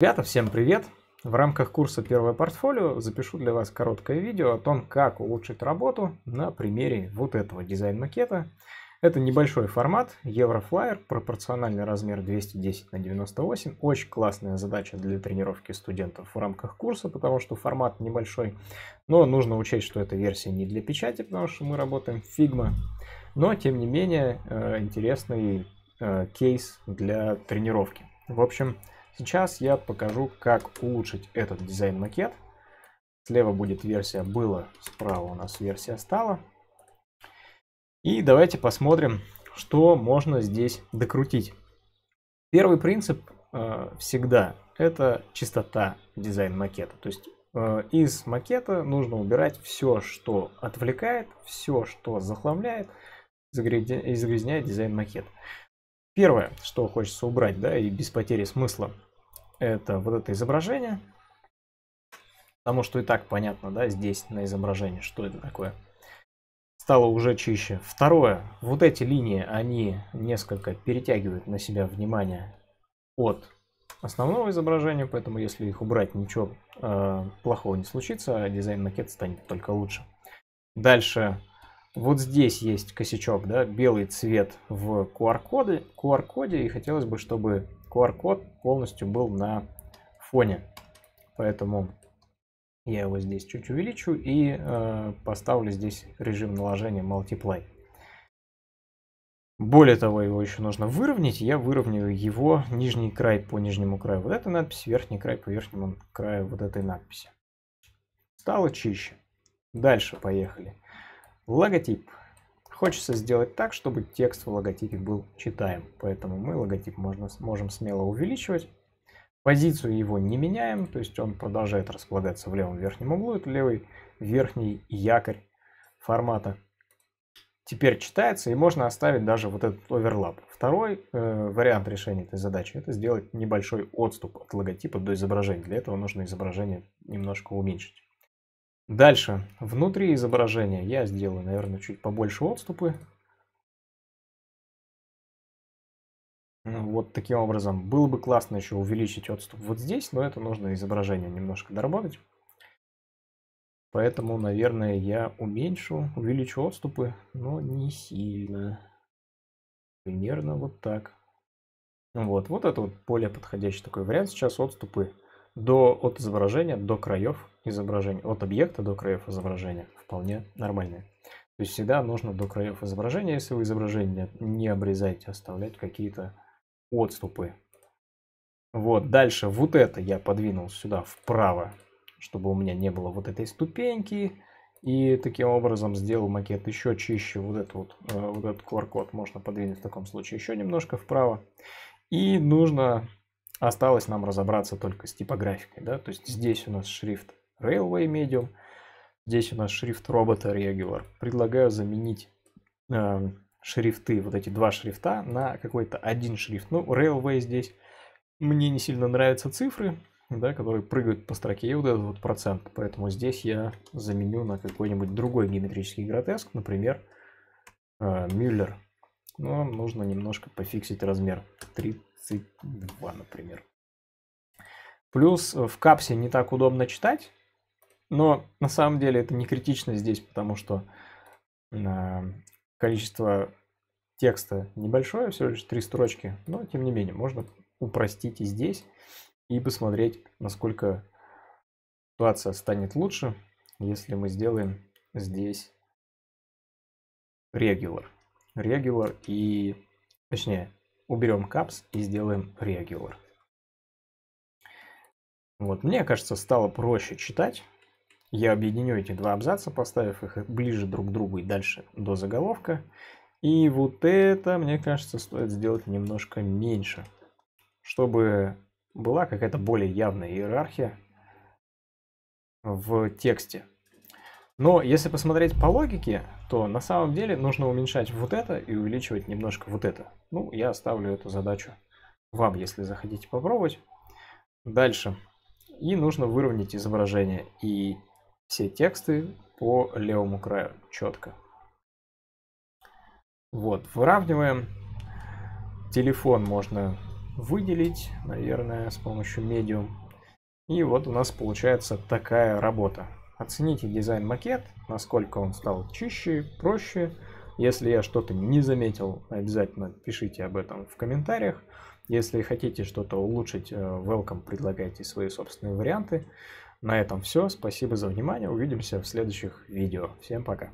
Ребята, всем привет! В рамках курса «Первое портфолио» запишу для вас короткое видео о том, как улучшить работу на примере вот этого дизайн-макета. Это небольшой формат, Euroflyer, пропорциональный размер 210 на 98. Очень классная задача для тренировки студентов в рамках курса, потому что формат небольшой. Но нужно учесть, что эта версия не для печати, потому что мы работаем в Figma. Но, тем не менее, э, интересный э, кейс для тренировки. В общем, Сейчас я покажу, как улучшить этот дизайн-макет. Слева будет версия «было», справа у нас версия «стала». И давайте посмотрим, что можно здесь докрутить. Первый принцип э, всегда это чистота дизайн-макета. То есть э, из макета нужно убирать все, что отвлекает, все, что захламляет, загрязняет дизайн макета. Первое, что хочется убрать, да, и без потери смысла, это вот это изображение. Потому что и так понятно, да, здесь на изображении, что это такое. Стало уже чище. Второе, вот эти линии, они несколько перетягивают на себя внимание от основного изображения, поэтому если их убрать, ничего э, плохого не случится, а дизайн макет станет только лучше. Дальше, вот здесь есть косячок, да, белый цвет в QR-коде, QR-коде, и хотелось бы, чтобы QR-код полностью был на фоне. Поэтому я его здесь чуть увеличу и э, поставлю здесь режим наложения Multiply. Более того, его еще нужно выровнять. Я выровняю его нижний край по нижнему краю вот этой надписи, верхний край по верхнему краю вот этой надписи. Стало чище. Дальше поехали. Логотип. Хочется сделать так, чтобы текст в логотипе был читаем, поэтому мы логотип можно, можем смело увеличивать. Позицию его не меняем, то есть он продолжает располагаться в левом верхнем углу, это левый верхний якорь формата. Теперь читается и можно оставить даже вот этот оверлап. Второй э, вариант решения этой задачи это сделать небольшой отступ от логотипа до изображения. Для этого нужно изображение немножко уменьшить. Дальше, внутри изображения я сделаю, наверное, чуть побольше отступы. Вот таким образом. Было бы классно еще увеличить отступ вот здесь, но это нужно изображение немножко доработать. Поэтому, наверное, я уменьшу, увеличу отступы, но не сильно. Примерно вот так. Вот, вот это вот более подходящий такой вариант. Сейчас отступы до, от изображения до краев изображения, от объекта до краев изображения вполне нормальные. То есть всегда нужно до краев изображения, если вы изображение не обрезаете, оставлять какие-то отступы. Вот, дальше вот это я подвинул сюда вправо, чтобы у меня не было вот этой ступеньки. И таким образом сделал макет еще чище. Вот, это вот, э, вот этот QR-код можно подвинуть в таком случае еще немножко вправо. И нужно Осталось нам разобраться только с типографикой. Да? То есть здесь у нас шрифт Railway Medium, здесь у нас шрифт робота Regular. Предлагаю заменить э, шрифты, вот эти два шрифта, на какой-то один шрифт. Ну, Railway здесь мне не сильно нравятся цифры, да, которые прыгают по строке, и вот этот вот процент. Поэтому здесь я заменю на какой-нибудь другой геометрический гротеск, например, э, Мюллер. Но нужно немножко пофиксить размер. 3 32, например. Плюс э, в капсе не так удобно читать, но на самом деле это не критично здесь, потому что э, количество текста небольшое, всего лишь три строчки, но тем не менее можно упростить и здесь и посмотреть, насколько ситуация станет лучше, если мы сделаем здесь regular. Regular и, точнее, уберем caps и сделаем regular. Вот, мне кажется, стало проще читать. Я объединю эти два абзаца, поставив их ближе друг к другу и дальше до заголовка. И вот это, мне кажется, стоит сделать немножко меньше, чтобы была какая-то более явная иерархия в тексте. Но если посмотреть по логике, то на самом деле нужно уменьшать вот это и увеличивать немножко вот это. Ну, я оставлю эту задачу вам, если захотите попробовать. Дальше. И нужно выровнять изображение и все тексты по левому краю четко. Вот, выравниваем. Телефон можно выделить, наверное, с помощью Medium. И вот у нас получается такая работа. Оцените дизайн-макет, насколько он стал чище, проще. Если я что-то не заметил, обязательно пишите об этом в комментариях. Если хотите что-то улучшить, э, welcome, предлагайте свои собственные варианты. На этом все. Спасибо за внимание. Увидимся в следующих видео. Всем пока.